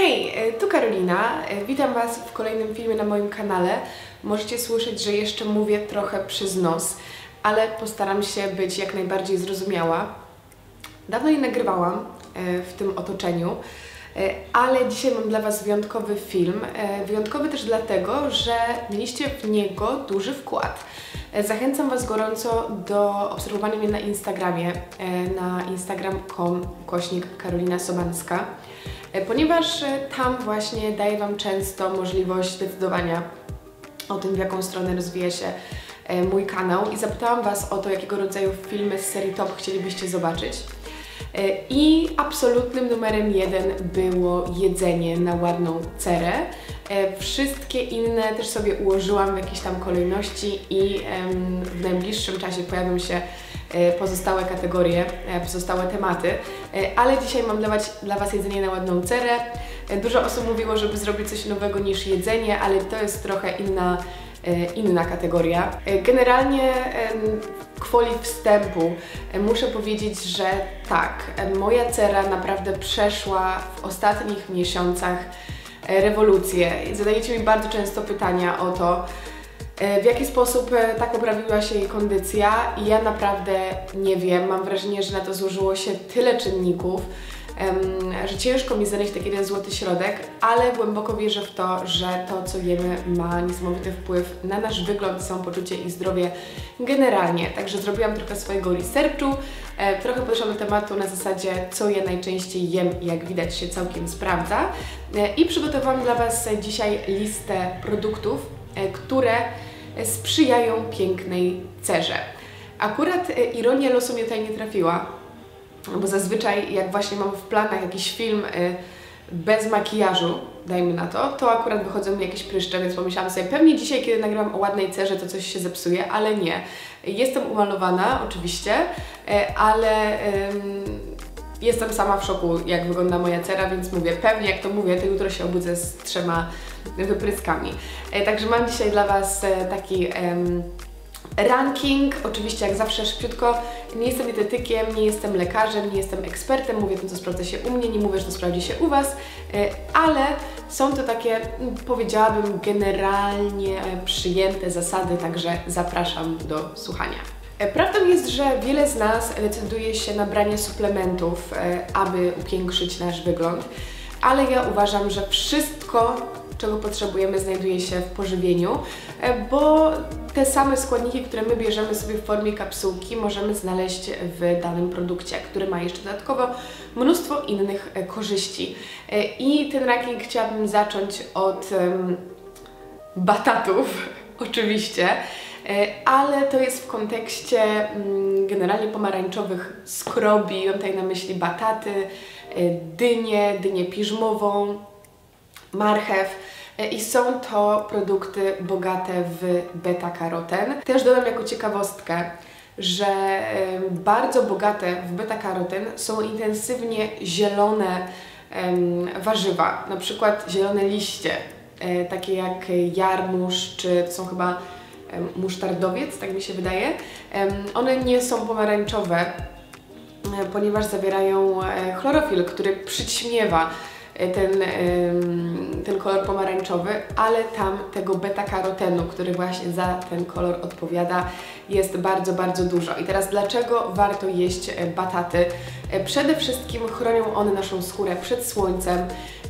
Hej, e, tu Karolina. E, Witam Was w kolejnym filmie na moim kanale. Możecie słyszeć, że jeszcze mówię trochę przez nos, ale postaram się być jak najbardziej zrozumiała. Dawno nie nagrywałam e, w tym otoczeniu, ale dzisiaj mam dla Was wyjątkowy film. Wyjątkowy też dlatego, że mieliście w niego duży wkład. Zachęcam Was gorąco do obserwowania mnie na Instagramie, na instagram.com kośnik Karolina Sobanska. E, ponieważ e, tam właśnie daję Wam często możliwość decydowania o tym, w jaką stronę rozwija się e, mój kanał i zapytałam Was o to, jakiego rodzaju filmy z serii Top chcielibyście zobaczyć. I absolutnym numerem jeden było jedzenie na ładną cerę. Wszystkie inne też sobie ułożyłam w jakiejś tam kolejności i w najbliższym czasie pojawią się pozostałe kategorie, e, pozostałe tematy, e, ale dzisiaj mam dla Was, dla Was jedzenie na ładną cerę. Dużo osób mówiło, żeby zrobić coś nowego niż jedzenie, ale to jest trochę inna, inna kategoria. Generalnie kwoli wstępu muszę powiedzieć, że tak, moja cera naprawdę przeszła w ostatnich miesiącach rewolucję. Zadajecie mi bardzo często pytania o to, E, w jaki sposób e, tak poprawiła się jej kondycja? I ja naprawdę nie wiem. Mam wrażenie, że na to złożyło się tyle czynników, że ciężko mi znaleźć taki jeden złoty środek, ale głęboko wierzę w to, że to, co jemy, ma niesamowity wpływ na nasz wygląd, samopoczucie i zdrowie generalnie. Także zrobiłam trochę swojego researchu, e, trochę podeszłam do tematu na zasadzie, co ja najczęściej jem jak widać się całkiem sprawdza. I przygotowałam dla Was dzisiaj listę produktów, które sprzyjają pięknej cerze. Akurat e, ironia losu mnie tutaj nie trafiła, bo zazwyczaj jak właśnie mam w planach jakiś film e, bez makijażu, dajmy na to, to akurat wychodzą mi jakieś pryszcze, więc pomyślałam sobie, pewnie dzisiaj, kiedy nagrywam o ładnej cerze, to coś się zepsuje, ale nie. Jestem umalowana, oczywiście, e, ale jestem sama w szoku, jak wygląda moja cera, więc mówię, pewnie jak to mówię, to jutro się obudzę z trzema wypryskami. E, także mam dzisiaj dla Was e, taki ranking, oczywiście jak zawsze szybciutko, nie jestem dietetykiem, nie jestem lekarzem, nie jestem ekspertem, mówię o tym, co sprawdza się u mnie, nie mówię, że to sprawdzi się u Was, e, ale są to takie, powiedziałabym, generalnie przyjęte zasady, także zapraszam do słuchania. Prawdą jest, że wiele z nas decyduje się na branie suplementów, aby upiększyć nasz wygląd, ale ja uważam, że wszystko czego potrzebujemy, znajduje się w pożywieniu, e, bo te same składniki, które my bierzemy sobie w formie kapsułki, możemy znaleźć w danym produkcie, który ma jeszcze dodatkowo mnóstwo innych e, korzyści. E, I ten ranking chciałabym zacząć od batatów, oczywiście, ale to jest w kontekście um, generalnie pomarańczowych skrobi, mam tutaj na myśli bataty, dynię, dynię piżmową, marchew. E, i są to produkty bogate w beta-karoten. Też dodam jako ciekawostkę, że bardzo bogate w beta-karoten są intensywnie zielone warzywa, na przykład zielone liście, e, takie jak jarmuż, czy są chyba musztardowiec, tak mi się wydaje. One nie są pomarańczowe, e, ponieważ zawierają chlorofil, który przyćmiewa ten, ten kolor pomarańczowy, ale tam tego beta-karotenu, który właśnie za ten kolor odpowiada, jest bardzo, bardzo dużo. I teraz dlaczego warto jeść e, bataty? E, przede wszystkim chronią one naszą skórę przed słońcem,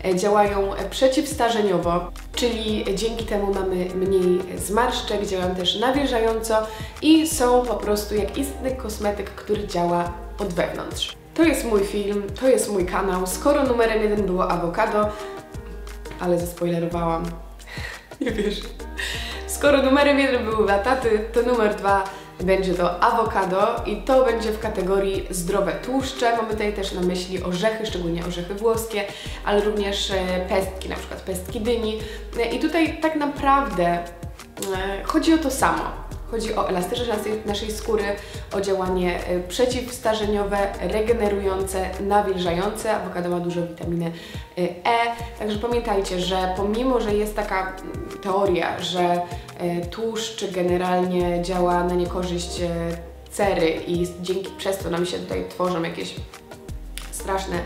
e, działają przeciwstarzeniowo, czyli dzięki temu mamy mniej zmarszczek, działają też nawilżająco i są po prostu jak istny kosmetyk, który działa od wewnątrz. To jest mój film, to jest mój kanał. Skoro numerem jeden było awokado, ale zaspoilerowałam, nie wiesz. Skoro numerem jeden były bataty, to numer dwa będzie to awokado i to będzie w kategorii zdrowe tłuszcze. Mamy tutaj też na myśli orzechy, szczególnie orzechy włoskie, ale również e, pestki, na przykład pestki dyni. E, I tutaj tak naprawdę e, chodzi o to samo. Chodzi o elastyczność naszej skóry, o działanie e, przeciwstarzeniowe, regenerujące, nawilżające. Awokado ma dużo witaminy e, E, także pamiętajcie, że pomimo, że jest taka mm, teoria, że e, tłuszcz generalnie działa na niekorzyść cery i dzięki przez to nam się tutaj tworzą jakieś straszne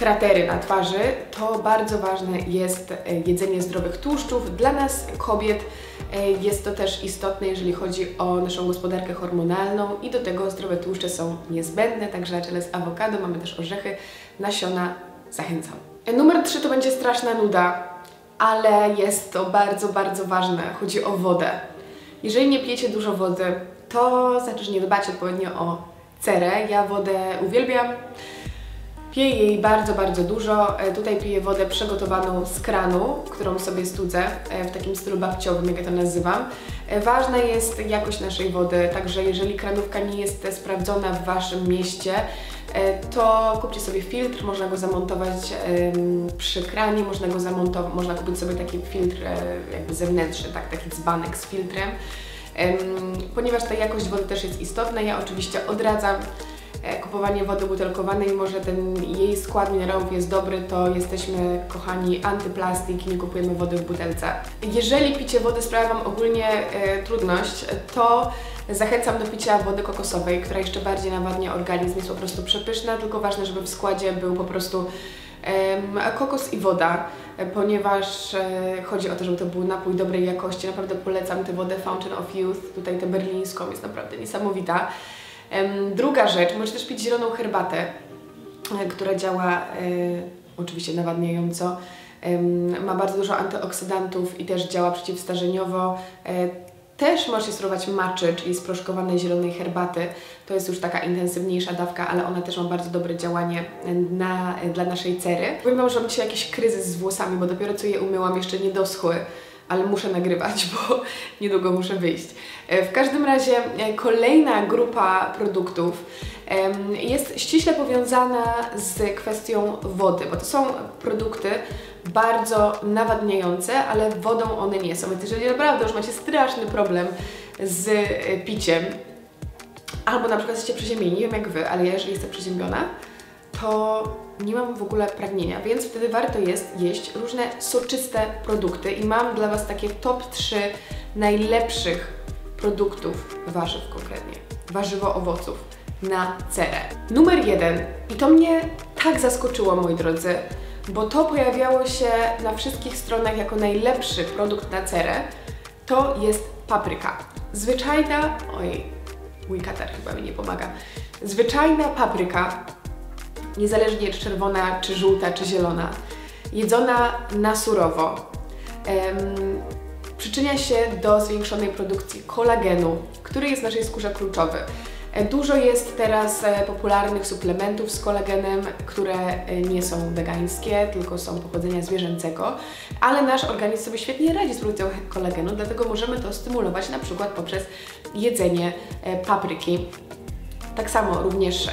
kratery na twarzy, to bardzo ważne jest e, jedzenie zdrowych tłuszczów. Dla nas, kobiet, e, jest to też istotne, jeżeli chodzi o naszą gospodarkę hormonalną i do tego zdrowe tłuszcze są niezbędne, także czele z awokado mamy też orzechy, nasiona, zachęcam. E, numer 3 to będzie straszna nuda, ale jest to bardzo, bardzo ważne. Chodzi o wodę. Jeżeli nie pijecie dużo wody, to znaczy, że nie dbacie odpowiednio o cerę. Ja wodę uwielbiam. Piję jej bardzo, bardzo dużo. E, tutaj piję wodę przygotowaną z kranu, którą sobie studzę e, w takim stylu babciowym, jak ja to nazywam. E, ważna jest jakość naszej wody, także jeżeli kranówka nie jest sprawdzona w Waszym mieście, to kupcie sobie filtr, można go zamontować przy kranie, można go zamontować, można kupić sobie taki filtr jakby zewnętrzny, tak, taki dzbanek z filtrem. Ponieważ ta jakość wody też jest istotna, ja oczywiście odradzam kupowanie wody butelkowanej, mimo że ten jej skład minerałów jest dobry, to jesteśmy kochani antyplastik i nie kupujemy wody w butelce. Jeżeli picie wody sprawia Wam ogólnie e, trudność, to zachęcam do picia wody kokosowej, która jeszcze bardziej nawadnia organizm, jest po prostu przepyszna, tylko ważne, żeby w składzie był po prostu kokos i woda, e, ponieważ e, chodzi o to, żeby to był napój dobrej jakości. Naprawdę polecam tę wodę Fountain of Youth, tutaj tę berlińską, jest naprawdę niesamowita. Druga rzecz, możesz też pić zieloną herbatę, e, która działa e, oczywiście nawadniająco. Ma bardzo dużo antyoksydantów i też działa przeciwstarzeniowo. E, też możecie spróbować maczy, czyli sproszkowanej zielonej herbaty. To jest już taka intensywniejsza dawka, ale ona też ma bardzo dobre działanie na, dla naszej cery. Powiem Wam, że mam dzisiaj jakiś kryzys z włosami, bo dopiero co je umyłam, jeszcze nie doschły ale muszę nagrywać, bo niedługo muszę wyjść. E, w każdym razie e, kolejna grupa produktów jest ściśle powiązana z kwestią wody, bo to są produkty bardzo nawadniające, ale wodą one nie są. Więc jeżeli naprawdę już macie straszny problem z e, piciem, albo na przykład jesteście przeziębieni, nie wiem jak Wy, ale ja jeżeli jestem przeziębiona, to nie mam w ogóle pragnienia, więc wtedy warto jest jeść różne soczyste produkty i mam dla Was takie top 3 najlepszych produktów, warzyw konkretnie, warzywo-owoców na cerę. Numer jeden, i to mnie tak zaskoczyło, moi drodzy, bo to pojawiało się na wszystkich stronach jako najlepszy produkt na cerę, to jest papryka. Zwyczajna, oj, mój katar chyba mi nie pomaga. Zwyczajna papryka niezależnie czy czerwona, czy żółta, czy zielona, jedzona na surowo, przyczynia się do zwiększonej produkcji kolagenu, który jest w naszej skórze kluczowy. E, dużo jest teraz e, popularnych suplementów z kolagenem, które e, nie są wegańskie, tylko są pochodzenia zwierzęcego, ale nasz organizm sobie świetnie radzi z produkcją kolagenu, dlatego możemy to stymulować na przykład poprzez jedzenie papryki. Tak samo również y,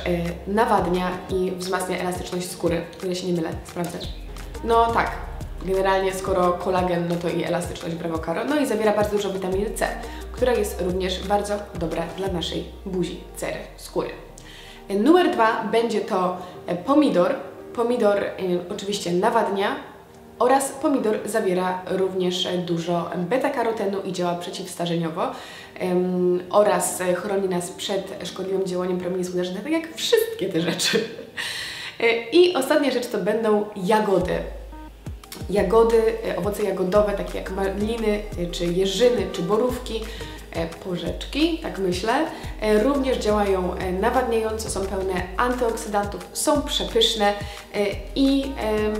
nawadnia i wzmacnia elastyczność skóry, o się nie mylę, sprawdzasz. No tak, generalnie skoro kolagen, no to i elastyczność brawo Karo. No i zawiera bardzo dużo witaminy C, która jest również bardzo dobra dla naszej buzi, cery, skóry. Numer dwa będzie to e, pomidor. Pomidor y, oczywiście nawadnia, oraz pomidor zawiera również dużo beta-karotenu i działa przeciwstarzeniowo oraz chroni nas przed szkodliwym działaniem promieni słonecznych, tak jak wszystkie te rzeczy. E, I ostatnia rzecz to będą jagody. Jagody, e, owoce jagodowe, takie jak maliny, e, czy jeżyny, czy borówki, porzeczki, tak myślę. E, również działają e, nawadniająco, są pełne antyoksydantów, są przepyszne i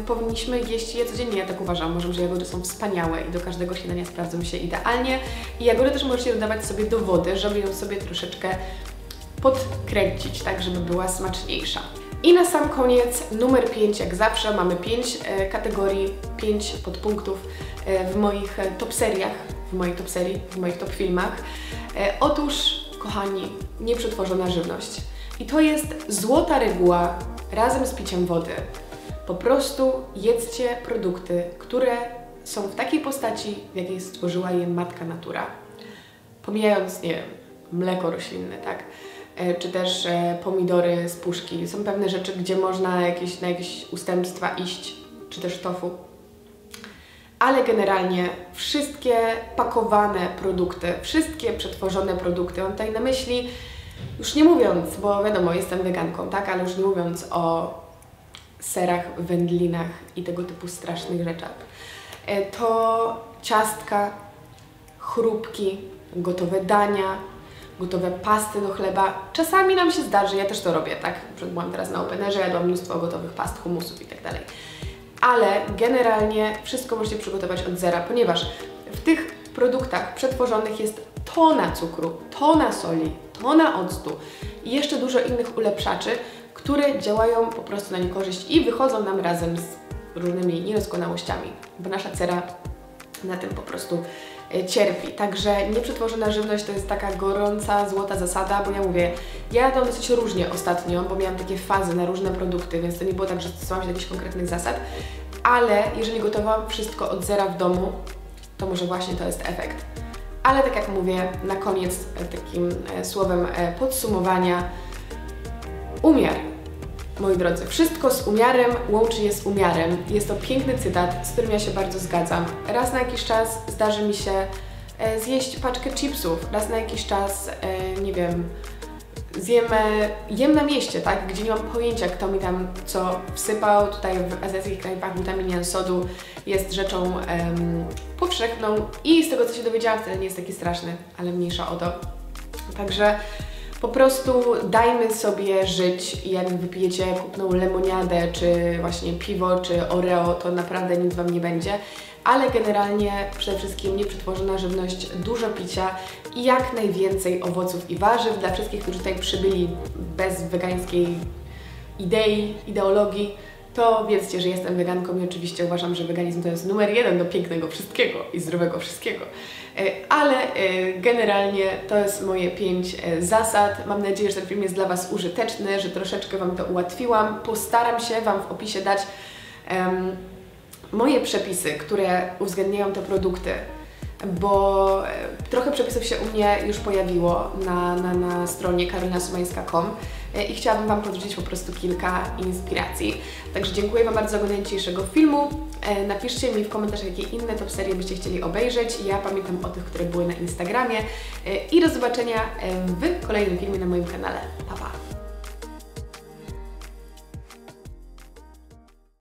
powinniśmy jeść je codziennie, ja tak uważam. Uważam, że jagody są wspaniałe i do każdego śniadania sprawdzą się idealnie. I jagody też możecie dodawać sobie do wody, żeby ją sobie troszeczkę podkręcić, tak żeby była smaczniejsza. I na sam koniec numer 5, jak zawsze, mamy 5 kategorii, 5 podpunktów w moich top seriach w mojej top serii, w moich top filmach. E, otóż, kochani, nieprzetworzona żywność. I to jest złota reguła razem z piciem wody. Po prostu jedzcie produkty, które są w takiej postaci, w jakiej stworzyła je matka natura. Pomijając, nie wiem, mleko roślinne, tak? E, czy też e, pomidory z puszki. Są pewne rzeczy, gdzie można jakieś, na jakieś ustępstwa iść, czy też tofu ale generalnie wszystkie pakowane produkty, wszystkie przetworzone produkty, mam tutaj na myśli, już nie mówiąc, bo wiadomo, jestem weganką, tak, ale już nie mówiąc o serach, wędlinach i tego typu strasznych rzeczach. E, to ciastka, chrupki, gotowe dania, gotowe pasty do chleba. Czasami nam się zdarzy, ja też to robię, tak? Byłam teraz na Openerze, jadłam mnóstwo gotowych past, humusów i tak dalej. Ale generalnie wszystko możecie przygotować od zera, ponieważ w tych produktach przetworzonych jest tona cukru, tona soli, tona octu i jeszcze dużo innych ulepszaczy, które działają po prostu na niekorzyść i wychodzą nam razem z różnymi niedoskonałościami, bo nasza cera na tym po prostu cierpi. Także nieprzetworzona żywność to jest taka gorąca, złota zasada, bo ja mówię, ja jadłam dosyć różnie ostatnio, bo miałam takie fazy na różne produkty, więc to nie było tak, że stosowałam się do jakichś konkretnych zasad, ale jeżeli gotowałam wszystko od zera w domu, to może właśnie to jest efekt. Ale tak jak mówię, na koniec e, takim e, słowem podsumowania, umiar. Moi drodzy, wszystko z umiarem łączy je z umiarem. Jest to piękny cytat, z którym ja się bardzo zgadzam. Raz na jakiś czas zdarzy mi się e, zjeść paczkę chipsów, raz na jakiś czas, e, nie wiem, zjem, e, jem na mieście, tak, gdzie nie mam pojęcia, kto mi tam co wsypał. Tutaj w azjatyckich krajach glutaminian sodu jest rzeczą powszechną i z tego, co się dowiedziałam, wcale nie jest taki straszny, ale mniejsza o to. Także po prostu dajmy sobie żyć jak wypijecie kupną lemoniadę, czy właśnie piwo, czy oreo, to naprawdę nic Wam nie będzie. Ale generalnie przede wszystkim nieprzetworzona żywność, dużo picia i jak najwięcej owoców i warzyw. Dla wszystkich, którzy tutaj przybyli bez wegańskiej idei, ideologii, to wiedzcie, że jestem weganką i oczywiście uważam, że weganizm to jest numer jeden do pięknego wszystkiego i zdrowego wszystkiego. E, ale e, generalnie to jest moje pięć e, zasad. Mam nadzieję, że ten film jest dla Was użyteczny, że troszeczkę Wam to ułatwiłam. Postaram się Wam w opisie dać um, moje przepisy, które uwzględniają te produkty bo trochę przepisów się u mnie już pojawiło na, na, na stronie karolinasumańska.com i chciałabym Wam podrzucić po prostu kilka inspiracji. Także dziękuję Wam bardzo za oglądanie dzisiejszego filmu. E, napiszcie mi w komentarzach, jakie inne top serie byście chcieli obejrzeć. Ja pamiętam o tych, które były na Instagramie. E, I do zobaczenia w kolejnym filmie na moim kanale. Pa, pa!